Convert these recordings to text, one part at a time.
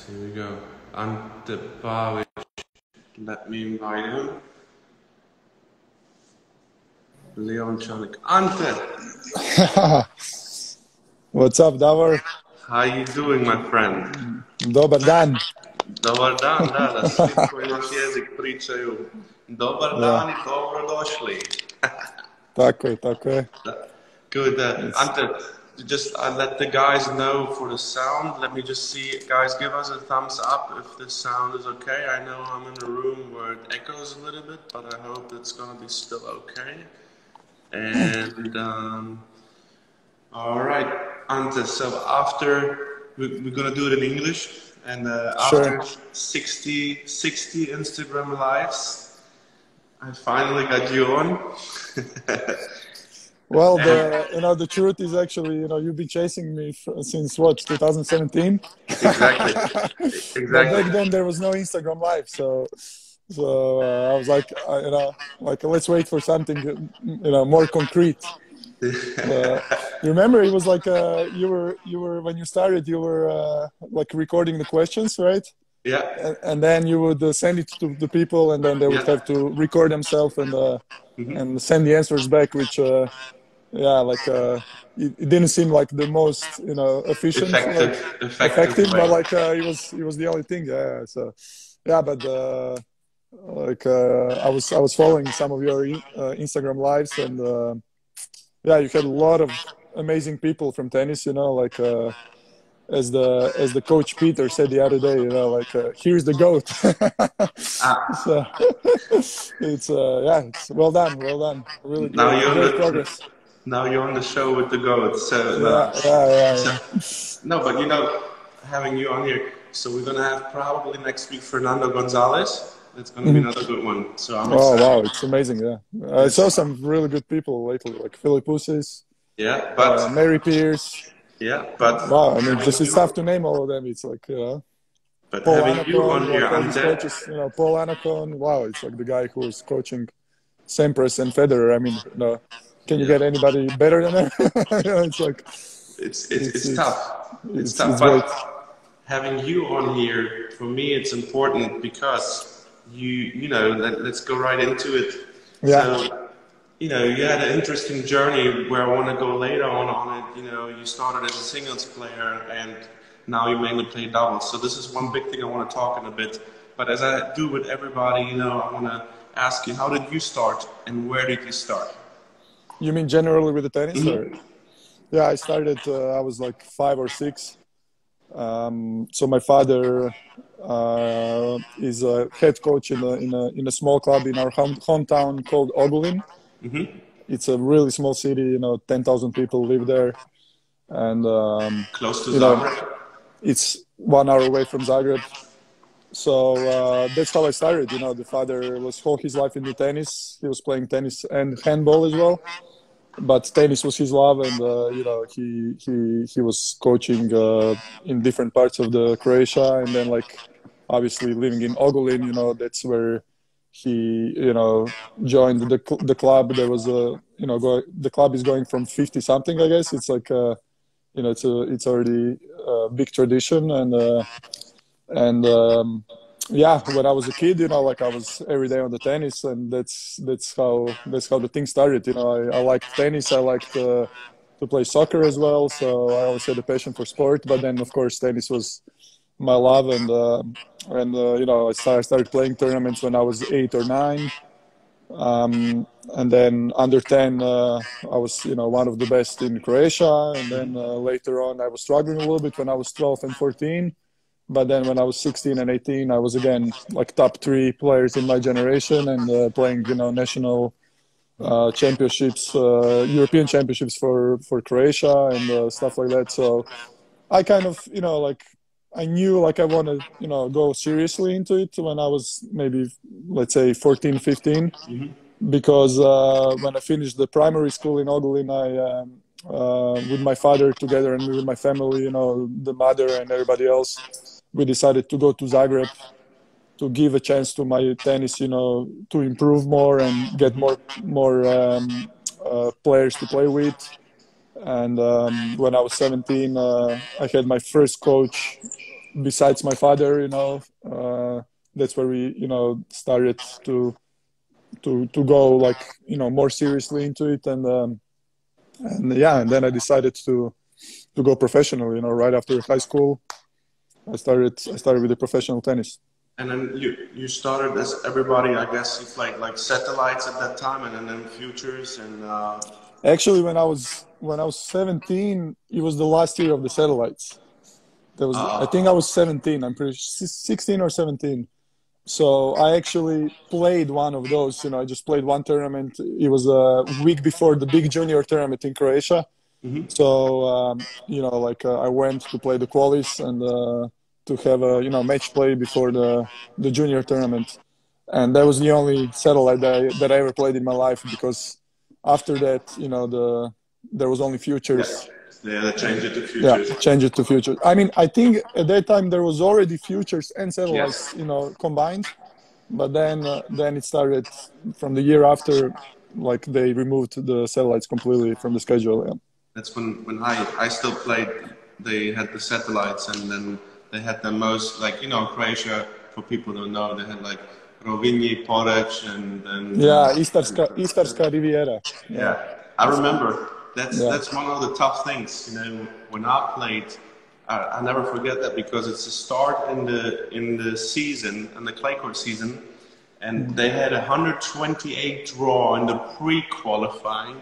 Guys, here we go. Ante Pavic, let me invite him. Leon Chanik. Ante, What's up, Davor? how you doing my friend? Dobar dan. Dobar dan, da, da svi koji naš jezik pričaju. Dobar dan i dobrodošli. Tako je, tako je. Good. Uh, Ante, just uh, let the guys know for the sound. Let me just see, guys, give us a thumbs up if the sound is okay. I know I'm in a room where it echoes a little bit, but I hope it's gonna be still okay. And um, all right, Ante. So after we, we're gonna do it in English, and uh, after Sure. 60, 60 Instagram lives, I finally got you on. Well, the you know the truth is actually you know you've been chasing me since what 2017. exactly. Exactly. back then there was no Instagram Live, so so uh, I was like uh, you know like let's wait for something you know more concrete. Uh, you remember it was like uh, you were you were when you started you were uh, like recording the questions right Yeah. and, and then you would uh, send it to the people and then they would Yeah. have to record themselves and uh, and send the answers back which uh, yeah like uh, it, it didn't seem like the most you know efficient Effective. like, Effective. effective but like uh, it was it was the only thing yeah so yeah but uh, like uh, I was I was following some of your uh, Instagram lives and uh, yeah you had a lot of amazing people from tennis you know like uh, as the as the coach Peter said the other day you know like uh, here's the goat Ah. so it's uh, yeah it's well done well done really Now great, you're great the- progress now you're on the show with the goats. So, yeah no. yeah yeah, yeah. no, but you know, having you on here, so we're gonna have probably next week Fernando Gonzalez. That's gonna be another good one. So I'm Mm-hmm. Oh excited. wow, it's amazing! Yeah, I saw some really good people lately, like Philip Yeah, but uh, Mary Pierce. yeah, but Wow, I mean, just it's tough to name all of them. It's like uh, But Paul having you on Annacone, here, like these coaches. You know, Paul Annacone. Wow, it's like the guy who was coaching Sampras and Federer. I mean, no, can you get anybody better than that? You know, it's like it's it's, it's, it's- tough. It's, it's- tough, but great. having you on here for me, it's important because you you know let, let's go right into it. Yeah. So, you know, you had an interesting journey where I want to go later on on it. You know, you started as a singles player and now you mainly play doubles. So this is one big thing I want to talk in a bit. But as I do with everybody, you know, I want to ask you, how did you start and where did you start? You mean generally with the tennis? Or? Yeah, I started. Uh, I was like five or six. Um, so my father uh, is a head coach in a, in a in a small club in our home, hometown called Ogulin. Mhm. It's a really small city. You know, ten thousand people live there, and um, Close to You know, Zagreb? it's one hour away from Zagreb. So uh, that's how I started. You know, the father was all his life into tennis. He was playing tennis and handball as well, but tennis was his love, and uh, you know, he he he was coaching uh, in different parts of the Croatia, and then like obviously living in Ogulin, you know, that's where he you know joined the cl- the club. There was a you know go, the club is going from fifty something, I guess. It's like. Uh, you know it's a it's already a big tradition and uh, and um, yeah when I was a kid you know like I was every day on the tennis and that's that's how that's how the thing started you know. I, I liked tennis I liked uh, to play soccer as well so I always had a passion for sport but then of course tennis was my love and uh, and uh, you know I started, playing tournaments when I was eight or nine um, and then under 10 uh, i was you know one of the best in croatia and then uh, later on i was struggling a little bit when i was 12 and 14 but then when i was 16 and 18 i was again like top three players in my generation and uh, playing you know national uh, championships uh, european championships for for croatia and uh, stuff like that. So i kind of you know like I knew like I wanted, you know, go seriously into it when I was maybe, let's say 14, 15 because uh, when I finished the primary school in Ogulin, I, um, uh, with my father together and with my family, you know, the mother and everybody else, we decided to go to Zagreb to give a chance to my tennis, you know, to improve more and get more more um, uh, players to play with. And um, when I was 17, uh, I had my first coach besides my father. You know, uh, that's where we, you know, started to to to go like you know more seriously into it. And um, and yeah, and then I decided to to go professional. You know, right after high school, I started I started with the professional tennis. And then you you started as everybody, I guess you played like satellites at that time, and then futures and. Uh... Actually, when I was when I was 17, it was the last year of the satellites. There was uh, I think I was 17. I'm pretty 16 or 17. So I actually played one of those. You know, I just played one tournament. It was a week before the big junior tournament in Croatia. Mm-hmm. So um, you know, like uh, I went to play the qualies and uh, to have a you know match play before the the junior tournament, and that was the only satellite that I, that I ever played in my life because after that, you know, the there was only futures. Yeah. Yeah, change it to futures. Yeah, change it to futures. I mean, I think at that time there was already futures and satellites, yes. you know, combined. But then, uh, then it started from the year after, like they removed the satellites completely from the schedule. Yeah. That's when when I I still played. They had the satellites, and then they had the most like you know Croatia. For people who don't know, they had like Rovinj, Poreč, and then yeah, Istarska, Istarska Riviera. Yeah. yeah. I remember that's yeah. that's one of the tough things. You know, when I played, I, I never forget that because it's a start in the in the season in the clay court season, and mm-hmm. they had a 128 draw in the pre-qualifying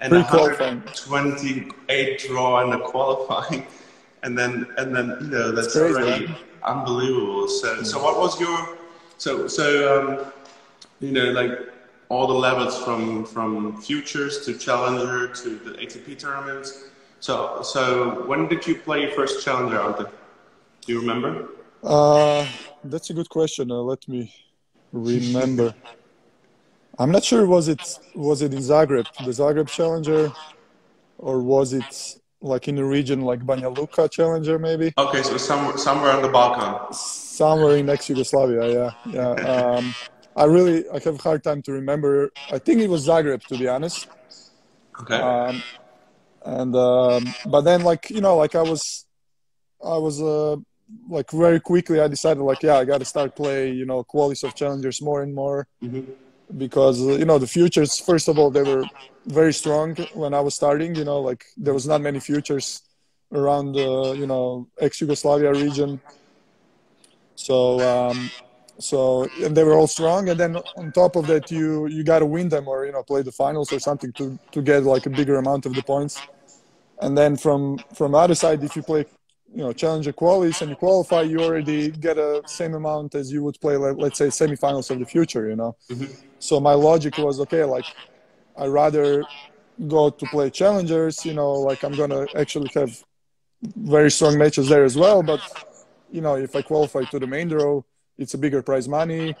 and a 128 draw in the qualifying, and then and then you know that's crazy, already man. unbelievable. So mm-hmm. so what was your so so um, you know like all the levels from from futures to challenger to the ATP tournaments. So so when did you play your first challenger, Ante? Do you remember? Uh, that's a good question. Uh, let me remember. I'm not sure. Was it was it in Zagreb, the Zagreb Challenger, or was it like in a region like Banja Luka Challenger, maybe? Okay, so somewhere somewhere on the Balkan. Somewhere in ex-Yugoslavia, yeah, yeah. Um, I really I have a hard time to remember. I think it was Zagreb, to be honest. Okay. Um, and um, but then like you know like I was I was uh, like very quickly I decided like yeah I got to start play you know qualities of challengers more and more mm-hmm. Because you know the futures first of all they were very strong when I was starting you know like there was not many futures around the you know ex Yugoslavia region so um, so and they were all strong, and then on top of that, you you got to win them or you know play the finals or something to to get like a bigger amount of the points. And then from from other side, if you play you know challenger qualies and you qualify, you already get a same amount as you would play like, let's say semifinals of the future. You know. Mm-hmm. So my logic was okay, like I rather go to play challengers. You know, like I'm gonna actually have very strong matches there as well, but you know if I qualify to the main draw it's a bigger prize money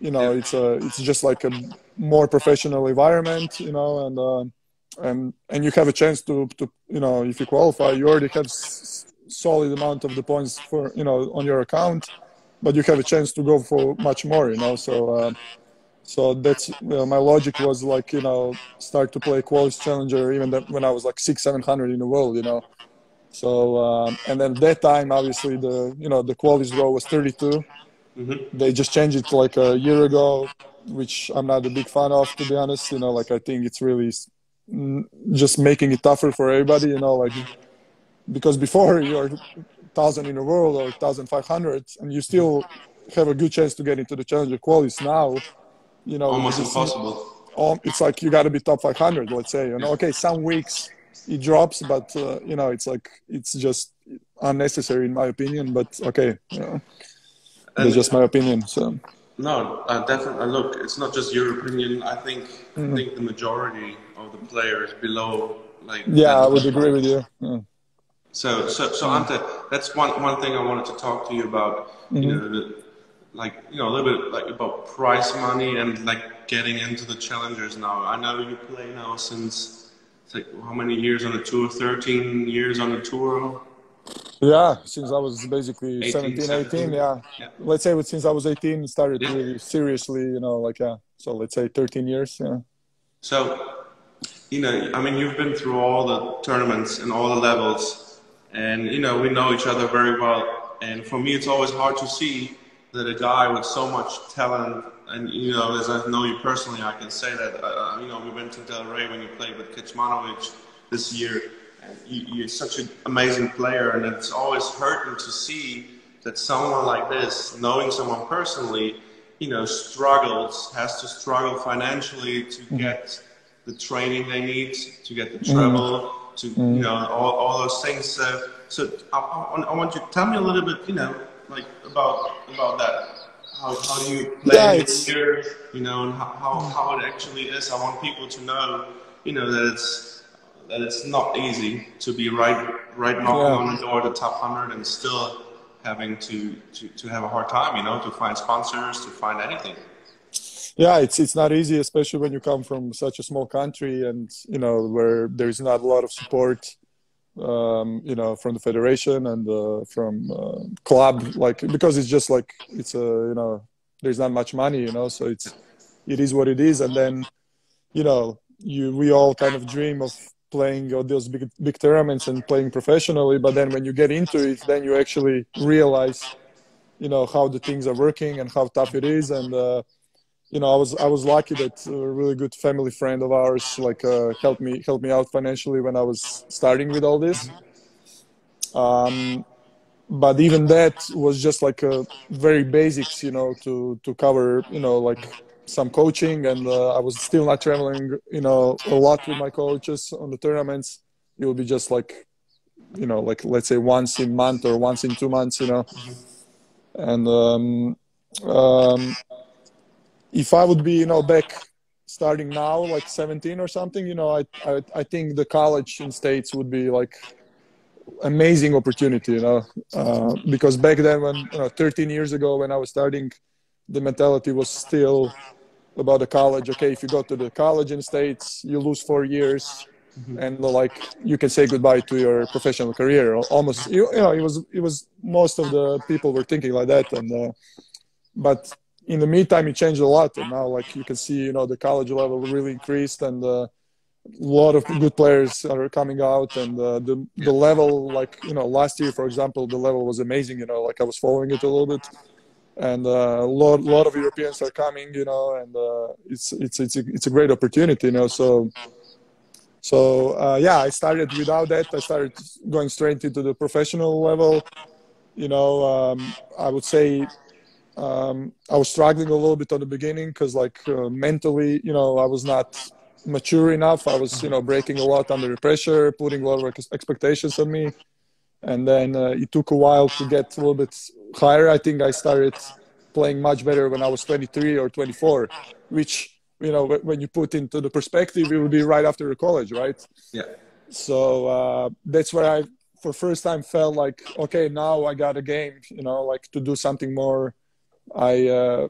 you know yeah. it's a it's just like a more professional environment you know and uh, and and you have a chance to to you know if you qualify you already have s- solid amount of the points for you know on your account but you have a chance to go for much more you know so uh, so that's you know, my logic was like you know start to play quality challenger even when i was like six seven hundred in the world you know so um, and then that time obviously the you know the qualities draw was 32 Mm-hmm. They just changed it like a year ago, which I'm not a big fan of, to be honest. You know, like I think it's really just making it tougher for everybody. You know, like because before you're thousand in a world or thousand five hundred, and you still have a good chance to get into the challenger qualies. Now, you know, almost impossible. Um, it's like you got to be top 500. Let's say, you know, okay, some weeks it drops, but uh, you know, it's like it's just unnecessary in my opinion. But okay, you know. That's just my opinion. So. No, uh, definitely. Look, it's not just your opinion. I think mm-hmm. I think the majority of the players below, like. Yeah, I would agree with you. Yeah. So, so, so Ante, that's one one thing I wanted to talk to you about. Mm-hmm. You know, the, like you know, a little bit like about prize money and like getting into the challengers now. I know you play now since like how many years on the tour? Thirteen years on the tour. Yeah, since I was basically 18, 17, 17. 18, yeah. yeah. Let's say since I was 18, started yeah. really seriously, you know, like, yeah. So let's say 13 years, yeah. So you know, I mean, you've been through all the tournaments and all the levels, and you know, we know each other very well. And for me, it's always hard to see that a guy with so much talent, and you know, as I know you personally, I can say that. Uh, uh you know, we went to Delray when you played with Kecmanovic this year. And you, are such an amazing player, and it's always hurting to see that someone like this, knowing someone personally, you know, struggles, has to struggle financially to mm-hmm. get the training they need, to get the travel, mm-hmm. To you mm. know, all, all those things. So, so I, I, I want you to tell me a little bit, you know, like about about that. How, how do you play yeah, here, you know, and how, how, how it actually is. I want people to know, you know, that it's that it's not easy to be right right knocking yeah. on the door of the top hundred and still having to, to, to have a hard time, you know, to find sponsors, to find anything. Yeah, it's it's not easy, especially when you come from such a small country and you know where there's not a lot of support, um, you know, from the federation and uh, from uh, club, like because it's just like it's a you know there's not much money, you know, so it's it is what it is, and then you know you we all kind of dream of playing those big big tournaments and playing professionally but then when you get into it then you actually realize you know how the things are working and how tough it is. And uh, you know i was i was lucky that a really good family friend of ours like uh, helped me helped me out financially when i was starting with all this um, but even that was just like a very basics you know to to cover you know like some coaching, and uh, I was still not traveling, you know, a lot with my coaches on the tournaments. It would be just like, you know, like let's say once in month or once in two months, you know. And um, um, if I would be, you know, back starting now, like 17 or something, you know, I I, I think the college in states would be like amazing opportunity, you know, uh, because back then, when you know, 13 years ago, when I was starting, the mentality was still about the college. Okay, if you go to the college in states, you lose four years, mm-hmm. and like you can say goodbye to your professional career. Almost, you, you know, it was it was most of the people were thinking like that, and uh, but in the meantime, it changed a lot, and now like you can see, you know, the college level really increased, and uh, a lot of good players are coming out, and uh, the the level, like you know, last year, for example, the level was amazing. You know, like I was following it a little bit and uh, a lot, lot of Europeans are coming, you know, and uh, it's it's it's a, it's a great opportunity, you know. So so uh, yeah, I started without that. I started going straight into the professional level. You know, um, I would say um, I was struggling a little bit on the beginning because, like, uh, mentally, you know, I was not mature enough. I was, you know, breaking a lot under pressure, putting a lot of expectations on me and then uh, it took a while to get a little bit higher. I think I started playing much better when I was 23 or 24, which you know when you put into the perspective, it would be right after college, right? Yeah. So uh, that's where I, for first time, felt like okay, now I got a game. You know, like to do something more. I uh,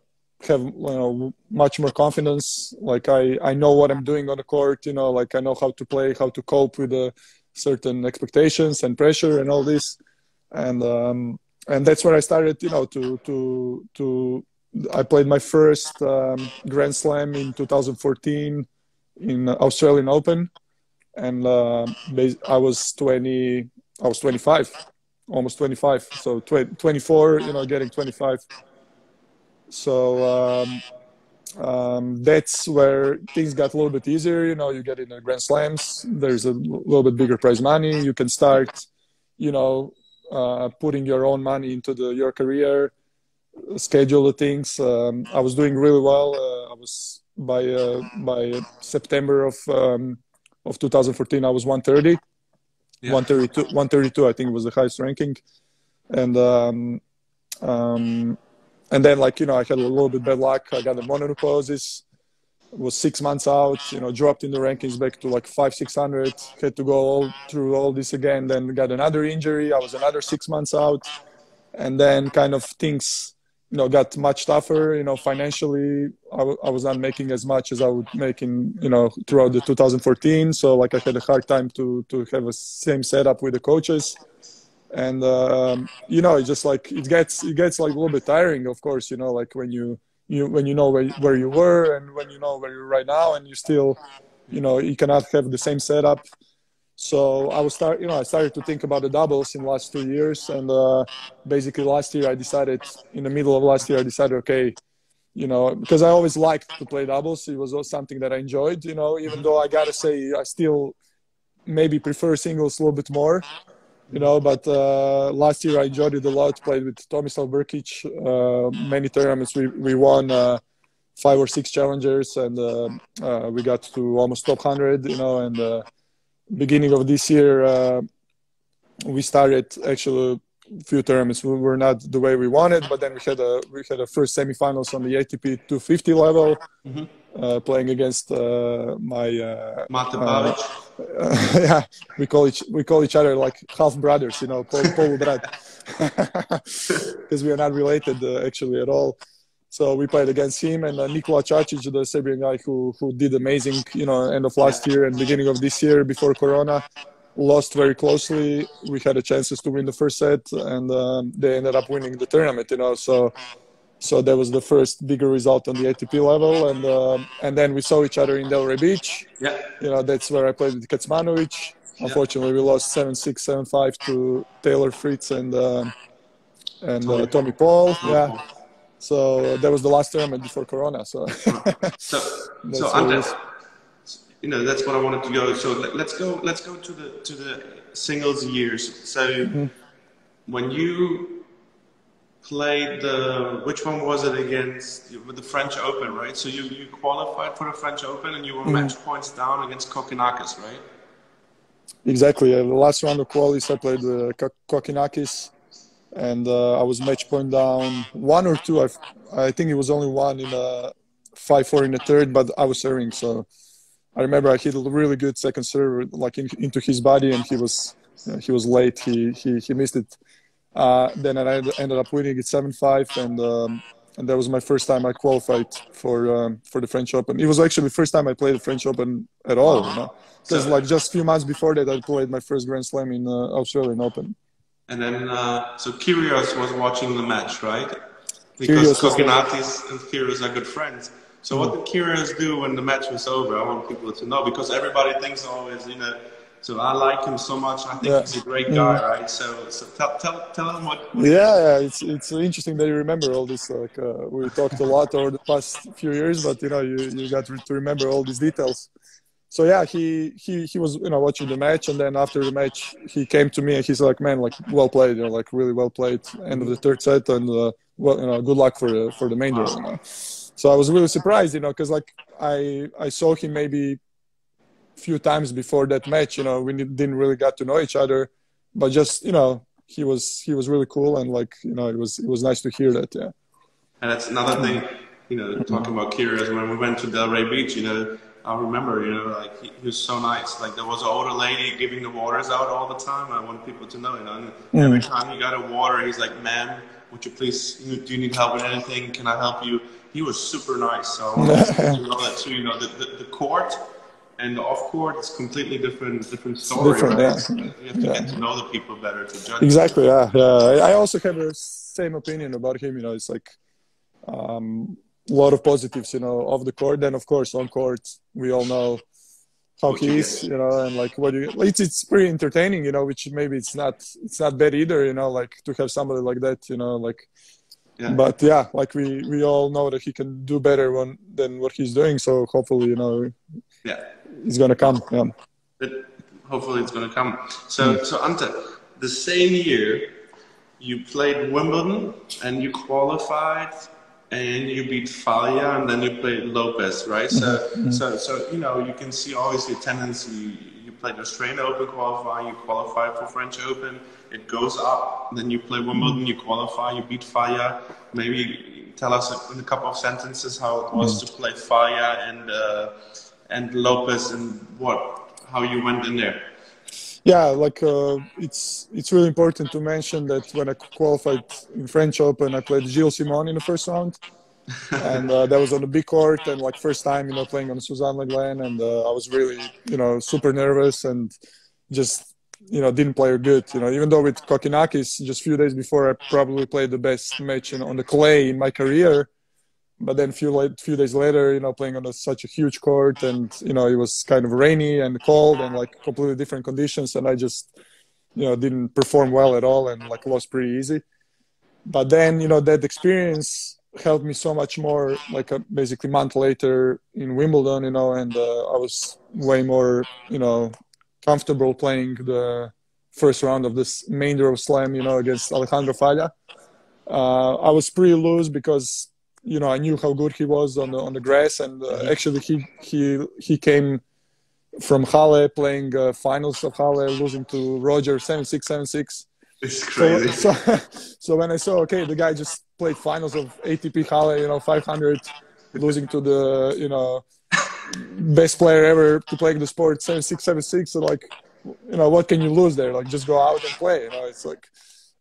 have you know much more confidence. Like I I know what I'm doing on the court. You know, like I know how to play, how to cope with the certain expectations and pressure and all this and um, and that's where I started you know to to to I played my first um, Grand Slam in 2014 in Australian Open and uh, I was 20 I was 25 almost 25 so 24 you know getting 25 so um, um, that's where things got a little bit easier. You know, you get in the Grand Slams. There's a little bit bigger prize money. You can start, you know, uh, putting your own money into the, your career, schedule the things. Um, I was doing really well. Uh, I was by uh, by September of um, of 2014. I was 130, yeah. 132, 132. I think was the highest ranking, and um, um, and then like you know I had a little bit bad luck. I got a mononucleosis. Was six months out. You know, dropped in the rankings back to like five six hundred. Had to go all through all this again. Then got another injury. I was another six months out, and then kind of things you know got much tougher. You know, financially I, w- I was not making as much as I would make in you know throughout the 2014. So like I had a hard time to to have a same setup with the coaches and um, you know it's just like it gets it gets like a little bit tiring of course you know like when you you when you know where, where you were and when you know where you're right now and you still you know you cannot have the same setup. So I was start, you know, I started to think about the doubles in the last two years, and uh, basically last year I decided, in the middle of last year, I decided, okay, you know, because I always liked to play doubles. It was something that I enjoyed, you know, even though I gotta say I still maybe prefer singles a little bit more, you know. But uh, last year I enjoyed it a lot. Played with Tomislav Brkic, uh, many tournaments. We we won uh, five or six challengers, and uh, uh, we got to almost top hundred, you know. And uh, beginning of this year, we started actually a few tournaments we were not the way we wanted, but then we had a we had a first semifinals on the ATP 250 level, mm-hmm. Uh, playing against uh, my uh, uh yeah, we call each we call each other like half brothers, you know, Paul, Paul Brad, because we are not related uh, actually at all. So we played against him and uh, Nikola Čačić, the Serbian guy who who did amazing, you know, end of last year and beginning of this year before Corona lost very closely. We had a chances to win the first set, and um, they ended up winning the tournament. You know, so so that was the first bigger result on the ATP level, and um, and then we saw each other in Delray Beach. Yeah, you know that's where I played with Kecmanovic. Unfortunately, we lost seven six seven five to Taylor Fritz and uh, and uh, Tommy Paul. Yeah. So that was the last tournament before Corona. So, so, so Ante, you know that's what I wanted to go. So let's go. Let's go to the to the singles years. So mm-hmm. when you played the which one was it against with the French Open, right? So you you qualified for the French Open and you were mm-hmm. match points down against Kokkinakis, right? Exactly. Yeah. The last round of qualies, I played uh, Kokkinakis, and uh, I was match point down one or two. I I think it was only one in a five four in the third, but I was serving so I remember I hit a really good second serve like in, into his body, and he was know, he was late. He he, he missed it. Uh, then I ended up winning it seven five, and um, and that was my first time I qualified for um, for the French Open. It was actually the first time I played the French Open at all. You know, because like just a few months before that, I played my first Grand Slam in uh, Australian Open. And then, uh, so Kyrgios was watching the match, right? Because Kokkinakis and Kyrgios are good friends. So what did Kyrgios do when the match was over? I want people to know because everybody thinks always, you know. So I like him so much. I think yeah. he's a great guy, mm. right? So, so tell, tell, tell him what. what yeah, yeah, it's it's interesting that you remember all this. Like uh, we talked a lot over the past few years, but you know you you got to remember all these details. So yeah, he he he was you know watching the match, and then after the match, he came to me and he's like, "Man, like well played, you know, like really well played." End of the third set, and uh, well, you know, good luck for the for the main draw. You know? so I was really surprised, you know, because like I I saw him maybe few times before that match. You know, we didn't really get to know each other, but just you know, he was he was really cool and like you know, it was it was nice to hear that. Yeah. And that's another thing, you know, talking about Kyrgios when we went to Delray Beach. You know, I remember, you know, like he, he, was so nice. Like there was an older lady giving the waters out all the time. I want people to know, you know. And mm. every time he got a water, he's like, "Ma'am, would you please? Do you need help with anything? Can I help you?" he was super nice. So you know that too. You know, the, the, the, court and the off court is completely different, different story. Different, right? yeah. You have to yeah. get to know the people better to judge. Exactly. Yeah, yeah. I also have the same opinion about him. You know, it's like um, a lot of positives. You know, off the court. Then of course on court, we all know how what he is. You know, and like what you. It's it's pretty entertaining. You know, which maybe it's not it's not bad either. You know, like to have somebody like that. You know, like yeah. But yeah, like we we all know that he can do better when, than what he's doing. So hopefully, you know, yeah, he's gonna come. Yeah. But hopefully, it's gonna come. So mm. so Ante, the same year, you played Wimbledon and you qualified and you beat Falla and then you played Lopez, right? So mm-hmm. so so you know you can see always your tendency. You played Australian Open qualifying, you qualified for French Open it goes up. Then you play Wimbledon, you qualify, you beat Falla. Maybe tell us in a couple of sentences how it was mm. to play Falla and uh, and Lopez and what how you went in there. Yeah, like uh, it's it's really important to mention that when I qualified in French Open, I played Gilles Simon in the first round. and uh, that was on the big court and like first time you know playing on Suzanne Lenglen and uh, I was really you know super nervous and just you know didn't play good you know even though with Kokkinakis just a few days before I probably played the best match on the clay in my career but then few like few days later, you know, playing on a, such a huge court, and you know, it was kind of rainy and cold and like completely different conditions, and I just you know didn't perform well at all and like lost pretty easy. But then you know that experience helped me so much more. Like a, basically month later in Wimbledon, you know, and uh, I was way more you know comfortable playing the first round of this main draw slam, you know, against Alejandro Falla. Uh, I was pretty loose because you know I knew how good he was on the on the grass, and uh, mm-hmm. actually he he he came from Halle playing uh, finals of Halle, losing to Roger seven six seven six. It's crazy. So, so, so, when I saw okay, the guy just played finals of ATP Halle, you know, 500, losing to the you know best player ever to play the sport seven six seven six. So like, you know, what can you lose there? Like, just go out and play. You know, it's like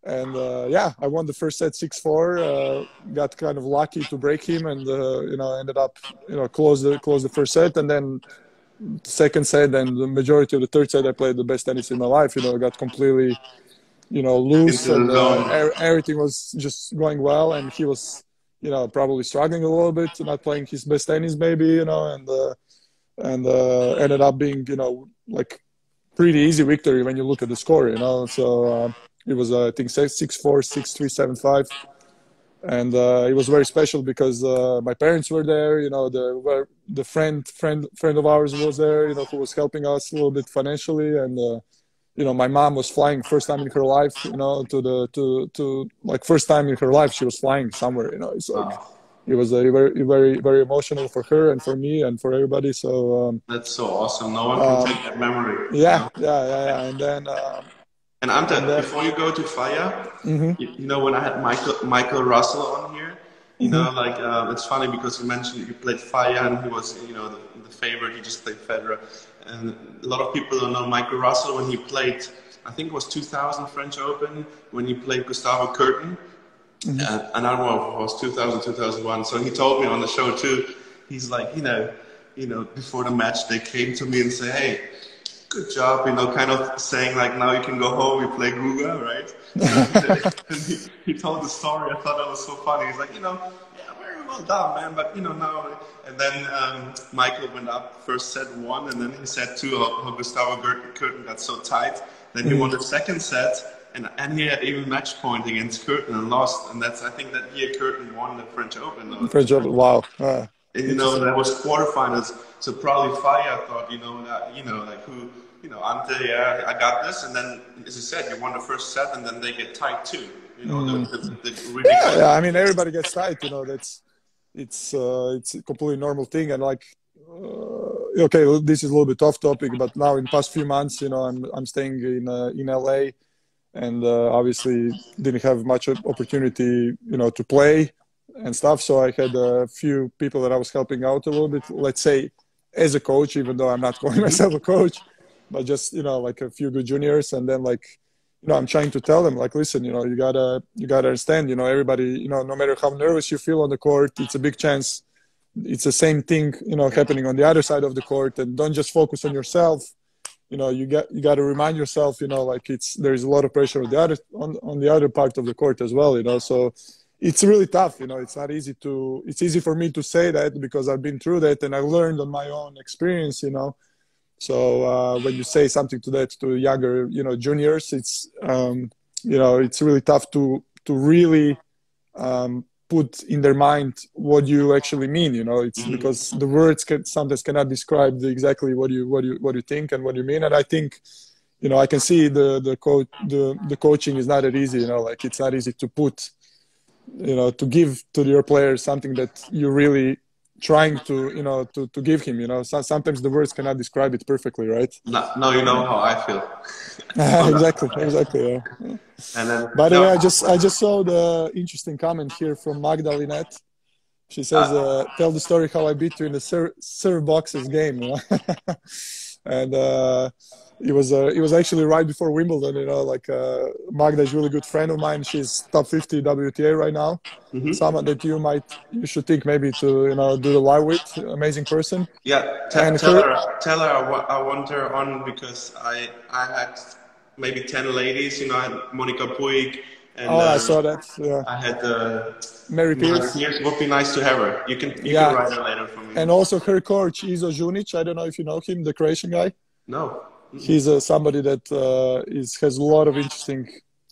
and uh, yeah, I won the first set six four. Uh, got kind of lucky to break him, and uh, you know ended up you know close the close the first set, and then second set and the majority of the third set I played the best tennis in my life. You know, I got completely you know loose, and uh, everything was just going well, and he was you know probably struggling a little bit, not playing his best tennis maybe, you know, and uh, and uh, ended up being you know like pretty easy victory when you look at the score, you know, so it was, uh, I think, six four, six three, seven five, and uh, it was very special because uh, my parents were there. You know, the the friend friend friend of ours was there. You know, who was helping us a little bit financially, and uh, you know, my mom was flying first time in her life. You know, to the to to like first time in her life she was flying somewhere. You know, it's like. Wow it was very very very emotional for her and for me and for everybody so um, that's so awesome no one can um, take that memory yeah yeah yeah, yeah. and then um, and Ante, and before you go to Falla, mm-hmm. you, you, know, when I had Michael Michael Russell on here, you mm-hmm. know, like um, it's funny because you mentioned you played Falla and he was, you know, the, the, favorite. He just played Federer, and a lot of people don't know Michael Russell when he played. I think it was 2000 French Open when he played Gustavo Kuerten. mm-hmm. and, and I don't know if it was 2000 2001. So he told me on the show too. He's like, you know, you know, before the match they came to me and say, hey good job, you know, kind of saying like, now you can go home, you play Guga, right? and he, he, told the story. I thought that was so funny. He's like, you know, yeah, very well done, man, but you know, now. And then um, Michael went up first set one, and then he said two. How, how Gustavo Kuerten got so tight. Then he mm. won the second set, and and he had even match point against Kuerten and lost. And that's I think that year Kuerten won the French Open. Though. French Open, wow. Uh, and, you know, that was quarterfinals. So probably Falla thought, you know, that, you know, like who you know, Ante, yeah, I got this, and then, as you said, you won the first set, and then they get tight too. You know, mm. the, the, the really yeah, yeah, I mean, everybody gets tight. You know, that's it's uh, it's a completely normal thing, and like, uh, okay, well, this is a little bit off topic, but now in past few months, you know, I'm I'm staying in uh, in LA, and uh, obviously didn't have much opportunity, you know, to play and stuff. So I had a few people that I was helping out a little bit. Let's say as a coach, even though I'm not calling myself a coach but just you know like a few good juniors and then like you know i'm trying to tell them like listen you know you gotta you gotta understand you know everybody you know no matter how nervous you feel on the court it's a big chance it's the same thing you know happening on the other side of the court. And don't just focus on yourself. You know you got you got to remind yourself you know like it's there's a lot of pressure on the other on, on the other part of the court as well you know. So it's really tough you know. It's not easy to it's easy for me to say that because i've been through that and i learned on my own experience you know so uh, when you say something to that to younger, you know, juniors, it's um, you know, it's really tough to to really um, put in their mind what you actually mean. You know, it's mm-hmm. because the words can, sometimes cannot describe the, exactly what you what you what you think and what you mean. And I think, you know, I can see the the coach the the coaching is not that easy. You know, like it's not easy to put, you know, to give to your players something that you really trying to you know to, to give him you know so, sometimes the words cannot describe it perfectly right? No, no you know how i feel. Exactly exactly yeah. and then, by the no. way i just i just saw the interesting comment here from Magda Linette. She says uh, uh, tell the story how i beat you in the serve, serve boxes game. And uh it was uh, it was actually right before Wimbledon. You know, like uh, Magda is a really good friend of mine. She's top 50 WTA right now. Mm-hmm. Someone that you might you should think maybe to you know do the live with. Amazing person. Yeah, tell, tell her, her, tell her I want her on because I I had maybe 10 ladies. You know, I had Monica Puig, And, oh, I uh, saw that. Yeah. I had uh, Mary Pierce. Pierce. Would be nice to have her. You can you Yeah. can write her later for me. And also her coach, Izo Zunić. I don't know if you know him, the Croatian guy. no. He's uh, somebody that uh, is has a lot of interesting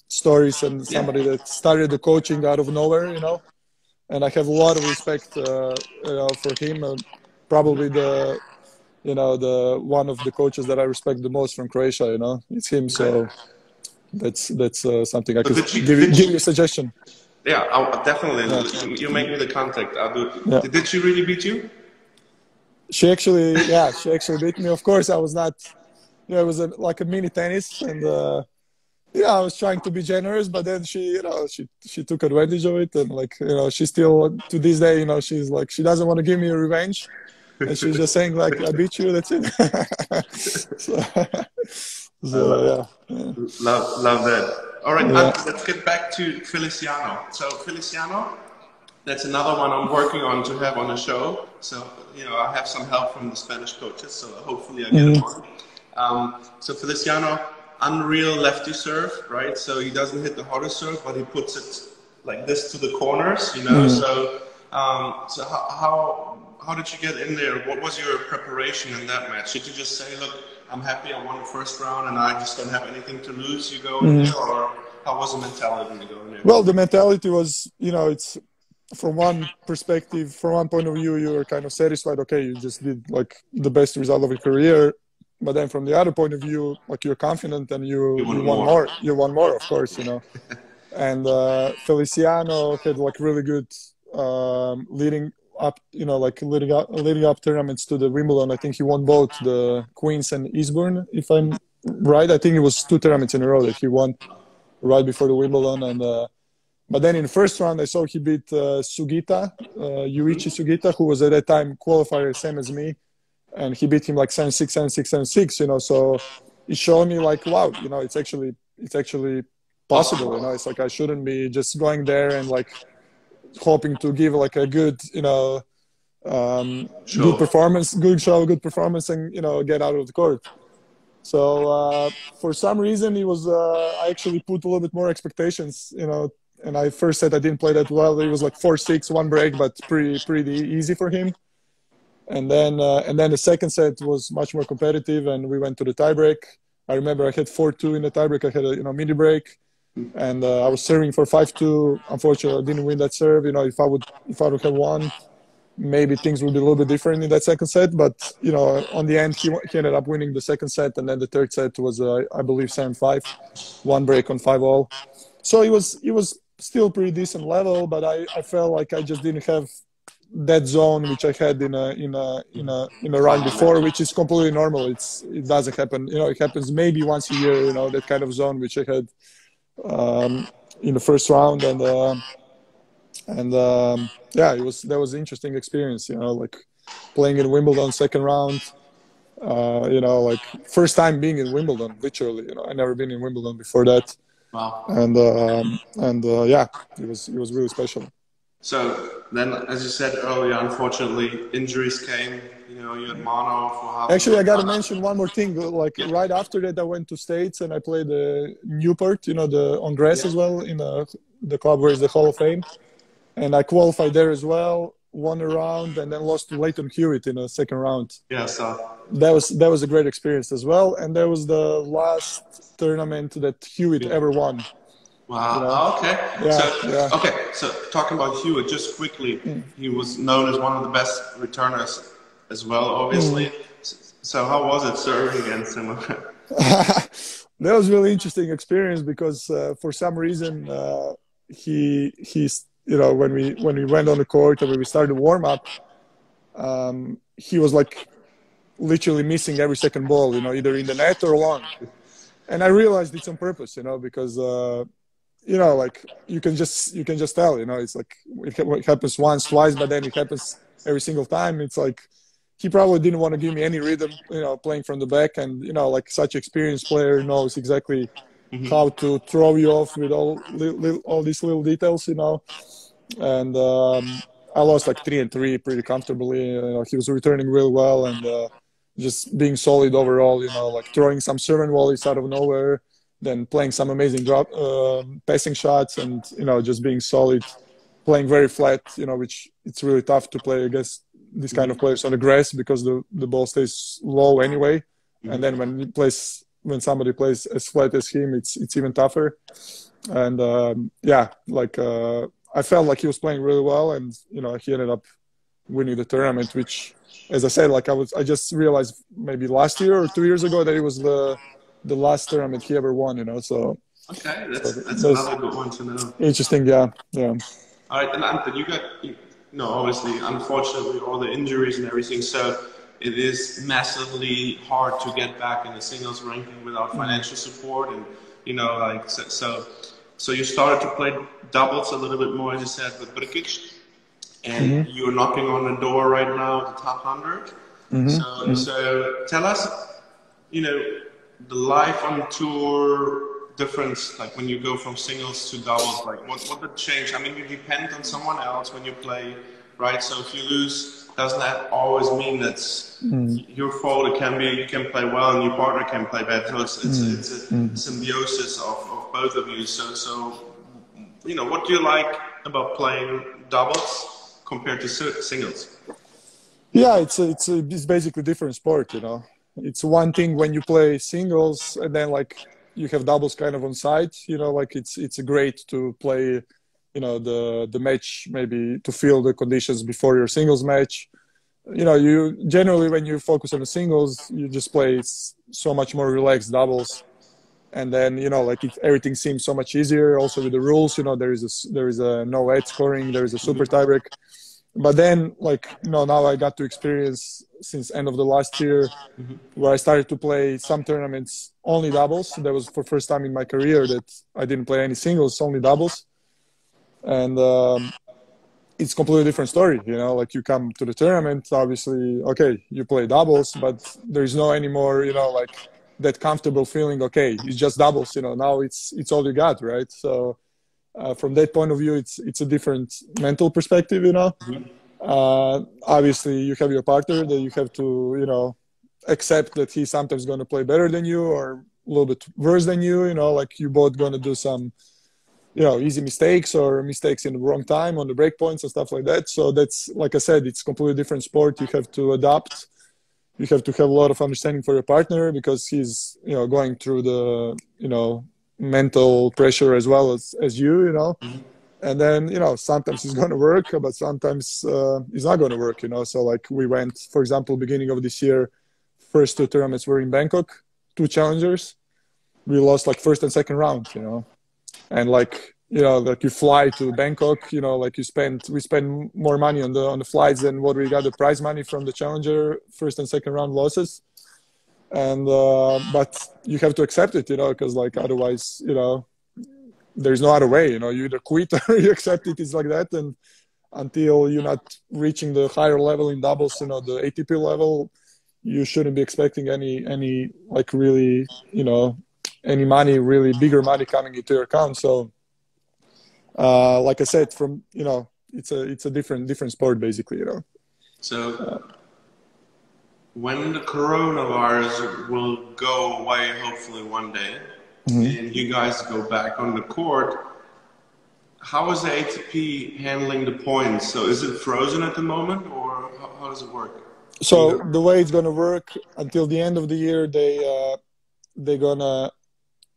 stories and somebody that started the coaching out of nowhere, you know. And I have a lot of respect, uh, you know, for him. Uh, probably the, you know, the one of the coaches that I respect the most from Croatia. You know, it's him. So that's that's uh, something I could she- give you, give you a suggestion. Yeah, I'll, definitely. You- You make me the contact. I'll do. Yeah. Did, did she really beat you? She actually, yeah, she actually beat me. Of course, I was not. You know, it was a, like a mini tennis, and uh, yeah, I was trying to be generous, but then she, you know, she she took advantage of it, and like, you know, she still to this day, you know, she's like, she doesn't want to give me a revenge, and she's just saying like, I beat you, that's it. so, so yeah, yeah. Love, love that. All right, Yeah. uh, let's get back to Feliciano. So Feliciano, that's another one I'm working on to have on the show. So you know, I have some help from the Spanish coaches. So hopefully, I get Mm-hmm. it on. Um, so Feliciano, unreal lefty serve, right? So he doesn't hit the harder serve, but he puts it like this to the corners, you know. Mm-hmm. So, um, so how, how how did you get in there? What was your preparation in that match? Did you just say, "Look, I'm happy I won the first round, and I just don't have anything to lose"? You go in there, or how was the mentality you go in there? Mm-hmm. Well, the mentality was, you know, it's from one perspective, from one point of view, you were kind of satisfied. Okay, you just did like the best result of your career. But then from the other point of view, like you're confident and you, You you, want want more. more. You want more, of course, you know. and uh, Feliciano had like really good um, leading up, you know, like leading up, leading up tournaments to the Wimbledon. I think he won both the Queens and Eastbourne, if I'm right. I think it was two tournaments in a row that he won right before the Wimbledon. And uh, but then in the first round, I saw he beat uh, Sugita, uh, Yuichi Sugita, who was at that time qualifier same as me, and he beat him like seven six, seven six, seven six. You know, so it showed me like, wow, you know, it's actually it's actually possible. You know, it's like I shouldn't be just going there and like hoping to give like a good, you know, um, Show. good performance, good show, good performance, and you know, get out of the court. So uh, for some reason, he was. Uh, I actually put a little bit more expectations, you know. And I first said I didn't play that well. It was like four six, one break, but pretty pretty easy for him. And then uh, and then the second set was much more competitive, and we went to the tiebreak. I remember I had four two in the tiebreak. I had a you know mini break, and uh, I was serving for five two. Unfortunately, I didn't win that serve. You know, if I would if I would have won, maybe things would be a little bit different in that second set. But you know, on the end, he, he ended up winning the second set, and then the third set was, uh, I believe, seven five, one break on five all. So it was it was still pretty decent level, but I, I felt like I just didn't have that zone which I had in a in a in a in a round before, which is completely normal. It's it doesn't happen. You know, it happens maybe once a year. You know, that kind of zone which I had um, in the first round, and. Uh, and um, yeah, it was that was an interesting experience. You know, like playing in Wimbledon second round. Uh, you know, like first time being in Wimbledon, literally. You know, I never been in Wimbledon before that, Wow. and um, and uh, yeah, it was it was really special. So then, as you said earlier, unfortunately, injuries came. You know, you had mono for half. Actually, I gotta mention one more thing. Uh, like right after that, I went to States and I played the Newport. You know, the on grass as well in the the club where is the Hall of Fame, and I qualified there as well. Won a round and then lost to Lleyton Hewitt in a second round. Yeah. So that was that was a great experience as well and that was the last tournament that hewitt ever won Wow. You know? Okay. Yeah, so, yeah. Mm. Okay. So talking about Hewitt, just quickly, he was known as one of the best returners as well, obviously. Mm. So how was it serving against him? that was really interesting experience because uh, for some reason uh, he he's you know when we when we went on the court and when we started warm up um, he was like literally missing every second ball you know either in the net or long and i realized it's on purpose you know because uh, you know like you can just you can just tell you know it's like it, it happens once twice but then it happens every single time. It's like he probably didn't want to give me any rhythm you know playing from the back. And you know like such experienced player knows exactly how to throw you off with all li- li- all these little details you know. And um, i lost like three and three pretty comfortably. You know, he was returning real well and uh, just being solid overall you know like throwing some servant volleys out of nowhere then playing some amazing drop uh, passing shots and you know just being solid playing very flat you know which it's really tough to play against these kind of players on the grass because the, the ball stays low anyway. And then when he plays when somebody plays as flat as him it's it's even tougher. And um, yeah like uh, i felt like he was playing really well and you know he ended up winning the tournament which as i said like i was i just realized maybe last year or two years ago that it was the the last tournament he ever won. You know, so okay, that's, so that's another good one to know. Interesting, yeah, yeah. All right, and Ante, you got you, no, obviously, unfortunately, all the injuries and everything. So it is massively hard to get back in the singles ranking without mm-hmm. financial support, and you know, like so. so so you started to play doubles a little bit more, as you said, with Brkic, and mm-hmm. you're knocking on the door right now at the top 100. Mm-hmm. So, mm-hmm. so tell us, you know, the life on tour difference, like when you go from singles to doubles, like what what would change? I mean, you depend on someone else when you play, right? So if you lose, doesn't that always mean that's mm. your fault? It can be you can play well and your partner can play bad. So it's it's, mm. it's a mm. symbiosis of, of both of you. So so you know, what do you like about playing doubles compared to singles? Yeah, it's a, it's a, it's basically different sport, you know it's one thing when you play singles and then like you have doubles kind of on site you know like it's it's great to play you know the the match maybe to feel the conditions before your singles match. You know you generally when you focus on the singles you just play so much more relaxed doubles. And then you know like it, everything seems so much easier also with the rules you know there is a there is a no ad scoring there is a super tiebreak but then like you know now i got to experience since end of the last year mm-hmm. where i started to play some tournaments only doubles that was for first time in my career that i didn't play any singles only doubles and um, it's completely different story you know like you come to the tournament obviously okay you play doubles but there's no anymore you know like that comfortable feeling okay it's just doubles you know now it's it's all you got right so uh, from that point of view, it's it's a different mental perspective, you know. Mm-hmm. Uh, obviously, you have your partner that you have to, you know, accept that he's sometimes going to play better than you or a little bit worse than you. You know, like you both going to do some, you know, easy mistakes or mistakes in the wrong time on the break points and stuff like that. So that's like I said, it's completely different sport. You have to adapt. You have to have a lot of understanding for your partner because he's, you know, going through the, you know, mental pressure as well as as you you know? Mm-hmm. and then you know sometimes it's going to work but sometimes uh, it's not going to work you know? So like we went for example beginning of this year first two tournaments were in bangkok two challengers. We lost like first and second round you know? And like you know like you fly to bangkok you know like you spend we spend more money on the on the flights than what we got the prize money from the challenger first and second round losses and uh, but you have to accept it you know because like otherwise you know there's no other way you know you either quit or you accept it it's like that. And until you're not reaching the higher level in doubles you know the atp level you shouldn't be expecting any any like really you know any money really bigger money coming into your account. So uh like i said from you know it's a it's a different different sport basically you know. So when the coronavirus will go away, hopefully one day, mm-hmm. and you guys go back on the court, how is the ATP handling the points? So is it frozen at the moment, or how, how does it work? So the way it's going to work until the end of the year, they uh, they're gonna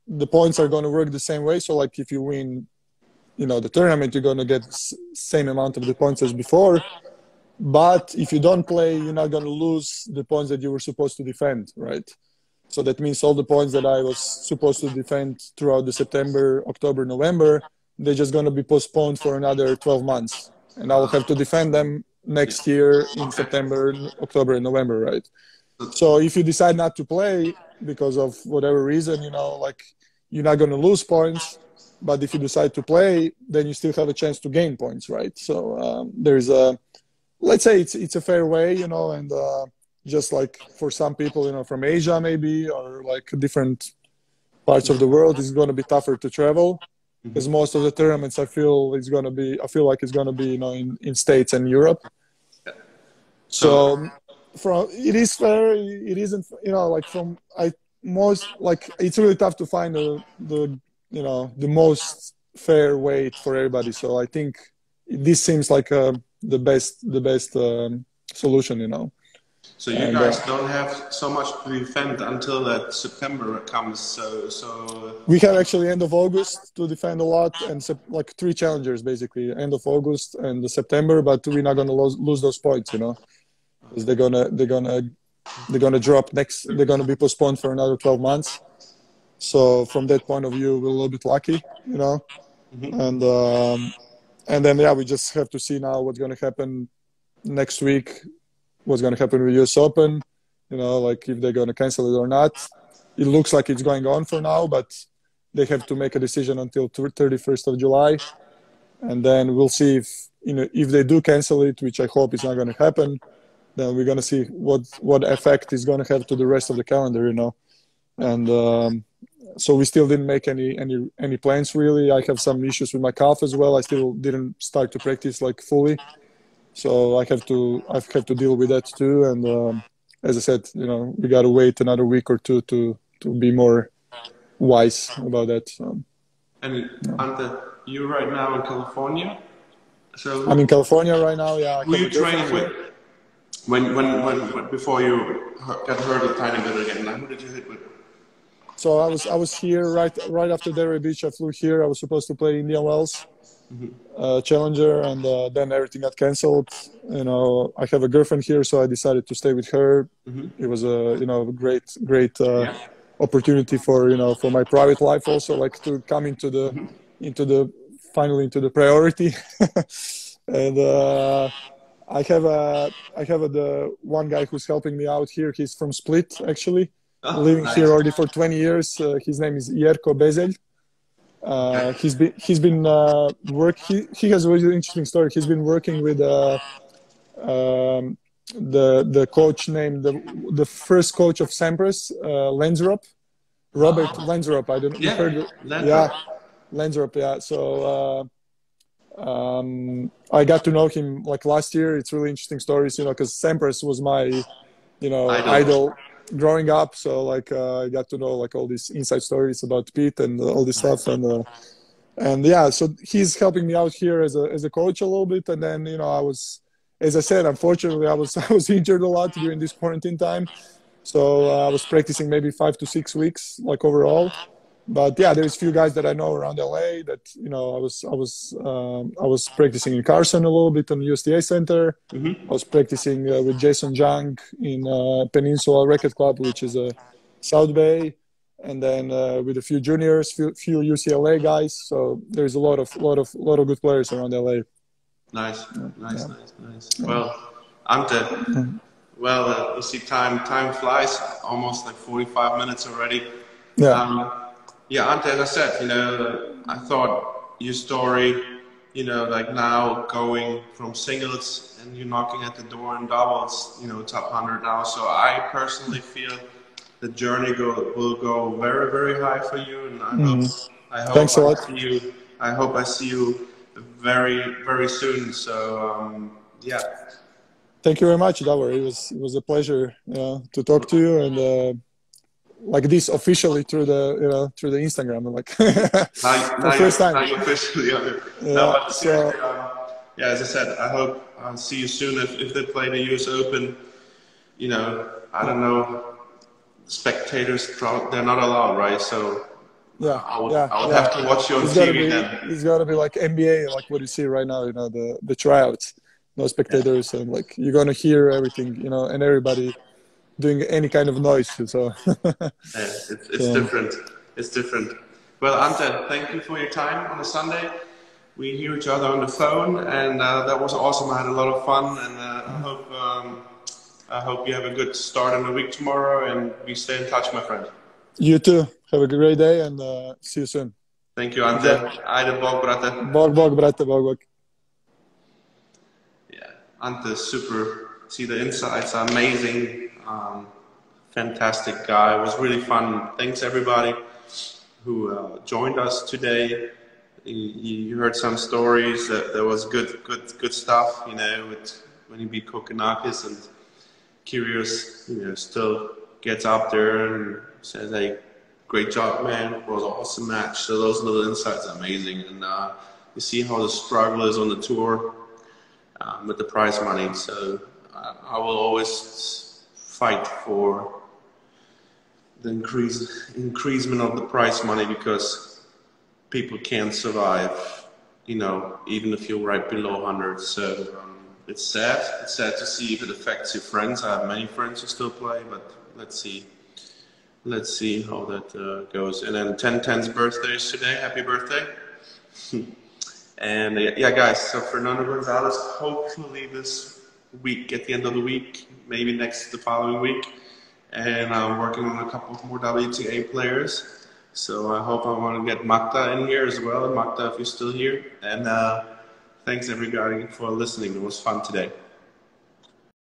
the points are going to work the same way. So like if you win, you know, the tournament, you're going to get same amount of the points as before but if you don't play, you're not going to lose the points that you were supposed to defend, right? So that means all the points that I was supposed to defend throughout the September, October, November, they're just going to be postponed for another 12 months. And I will have to defend them next year in September, October, and November, right? So if you decide not to play because of whatever reason, you know, like you're not going to lose points. But if you decide to play, then you still have a chance to gain points, right? So um, there's a let's say it's it's a fair way, you know, and uh, just like for some people, you know, from Asia maybe or like different parts of the world, it's going to be tougher to travel because mm-hmm. most of the tournaments I feel it's going to be I feel like it's going to be you know in in states and Europe. So from it is fair, it isn't you know like from I most like it's really tough to find the the you know the most fair weight for everybody. So I think this seems like uh, the best the best um, solution. You know. So you and, guys uh, don't have so much to defend until that September comes. So so we have actually end of August to defend a lot and like three challengers basically end of August and the September, but we're not gonna lose, lose those points, you know, because they're gonna they're gonna they're gonna drop next. They're gonna be postponed for another 12 months. So from that point of view, we're a little bit lucky, you know, mm-hmm. and um, and then yeah, we just have to see now what's gonna happen next week what's going to happen with US Open, you know, like if they're going to cancel it or not. It looks like it's going on for now, but they have to make a decision until 31st of July. And then we'll see if, you know, if they do cancel it, which I hope is not going to happen, then we're going to see what, what effect is going to have to the rest of the calendar, you know. And um, so we still didn't make any, any, any plans really. I have some issues with my calf as well. I still didn't start to practice like fully so I have to I have had to deal with that too. And um, as I said, you know, we got to wait another week or two to to be more wise about that. So, and yeah. You right now in California. So I'm in California right now. Yeah. Who you training with? When, when when when before you got hurt a tiny bit again? Who did you hit with? So I was I was here right right after Delray Beach. I flew here. I was supposed to play Indian Wells mm-hmm. uh, Challenger, and uh, then everything got canceled. You know, I have a girlfriend here, so I decided to stay with her. Mm-hmm. It was a you know great great uh, yeah. opportunity for you know for my private life also, like to come into the mm-hmm. into the finally into the priority, and. Uh, I have a I have a, the one guy who's helping me out here. He's from Split, actually, oh, living nice. here already for 20 years. Uh, his name is Jerko Bezel. Uh, he's been he's been uh, work. He, he has a really interesting story. He's been working with uh, um, the the coach named the the first coach of Sampras, uh, Lansdorp, Robert. Lansdorp. I don't know. Yeah, heard, yeah, Lansdorp. Yeah. So uh, um, I got to know him like last year. It's really interesting stories, you know, because Sampras was my you know idol. idol growing up so like uh, i got to know like all these inside stories about pete and all this stuff and uh, and yeah so he's helping me out here as a as a coach a little bit and then you know i was as i said unfortunately i was i was injured a lot during this quarantine time so uh, i was practicing maybe five to six weeks like overall but yeah, there's a few guys that I know around LA that you know I was I was um, I was practicing in Carson a little bit on the USTA Center. Mm-hmm. I was practicing uh, with Jason Jung in uh, Peninsula Racket Club, which is a South Bay, and then uh, with a few juniors, few, few UCLA guys. So there's a lot of lot of lot of good players around LA. Nice, nice, yeah. nice, nice. Well, Ante. Mm-hmm. Well, uh, you see, time time flies. Almost like 45 minutes already. Yeah. Um, yeah, Ante, as I said, you know, I thought your story, you know, like now going from singles and you're knocking at the door in doubles, you know, top 100 now. So I personally feel the journey go, will go very, very high for you. And I mm. hope, I hope Thanks I a lot. see you, I hope I see you very, very soon. So, um, yeah. Thank you very much, Davor. It was, it was a pleasure uh, to talk to you and, uh, like this officially through the you know through the Instagram like the first time. officially yeah, no, so, um, yeah, as I said, I hope I'll see you soon. If, if they play the US Open, you know, I don't know, spectators they're not allowed, right? So yeah, I would, yeah, I would yeah. have to watch you on it's TV be, then. It's got to be like NBA, like what you see right now. You know, the the tryouts, no spectators, yeah. and like you're gonna hear everything, you know, and everybody doing any kind of noise. So yeah, it's, it's so. different. It's different. Well, Ante, thank you for your time on a Sunday. We hear each other on the phone, and uh, that was awesome. I had a lot of fun, and uh, I hope um, I hope you have a good start in the week tomorrow, and we stay in touch, my friend. You too. Have a great day, and uh, see you soon. Thank you, Ante. Ajde, bog, brate. Bog, bog, brate, bog, bog. Yeah, Ante, super. See, the insights are amazing um, fantastic guy. It was really fun. Thanks everybody who uh, joined us today. You, heard some stories. That there was good, good, good stuff. You know, with when he beat Kokkinakis and Kyrgios, you know, still gets up there and says, "Hey, great job, man. It was an awesome match." So those little insights are amazing, and uh, you see how the struggle is on the tour um, with the prize money. So uh, I will always fight for the increase increasement of the prize money because people can't survive. You know, even if you're right below 100. So um, it's sad. It's sad to see if it affects your friends. I have many friends who still play, but let's see. Let's see how that uh, goes. And then 1010's birthday is today. Happy birthday. and yeah, guys, so Fernando Gonzalez, hopefully this week, at the end of the week, maybe next, the following week. And I'm working on a couple more WTA players. So I hope I want to get Magda in here as well. Magda, if you're still here. And uh, thanks everybody for listening. It was fun today.